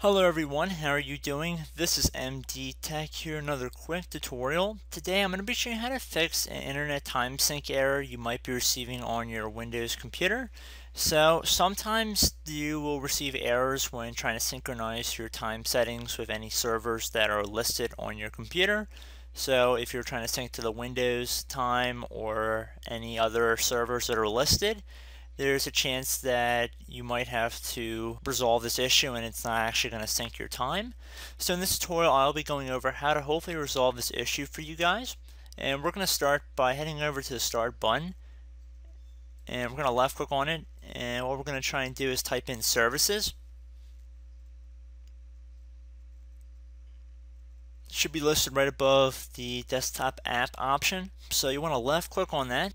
Hello everyone, how are you doing? This is MD Tech here, another quick tutorial. Today I'm going to be showing you how to fix an internet time sync error you might be receiving on your Windows computer. So sometimes you will receive errors when trying to synchronize your time settings with any servers that are listed on your computer. So if you're trying to sync to the Windows time or any other servers that are listed, there's a chance that you might have to resolve this issue and it's not actually going to sync your time. So in this tutorial I'll be going over how to hopefully resolve this issue for you guys. And we're going to start by heading over to the start button and we're going to left click on it and what we're going to try and do is type in services. Should be listed right above the desktop app option. So you want to left click on that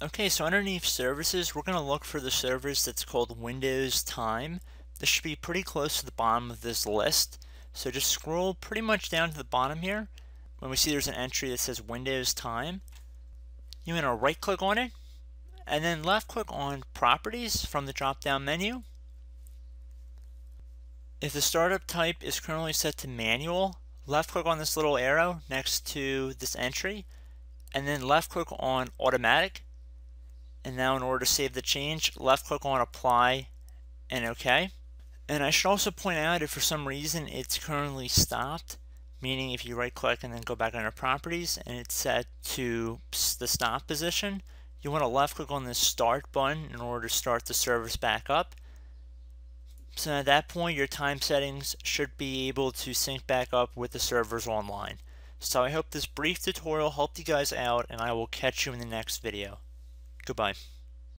Okay, so underneath services, we're going to look for the service that's called Windows Time. This should be pretty close to the bottom of this list. So just scroll pretty much down to the bottom here. When we see there's an entry that says Windows Time, you want to right click on it and then left click on Properties from the drop down menu. If the startup type is currently set to manual, left click on this little arrow next to this entry and then left click on automatic and now in order to save the change, left click on apply and OK. And I should also point out if for some reason it's currently stopped, meaning if you right click and then go back under properties and it's set to the stop position, you want to left click on the start button in order to start the service back up. So at that point your time settings should be able to sync back up with the servers online. So I hope this brief tutorial helped you guys out and I will catch you in the next video. Goodbye.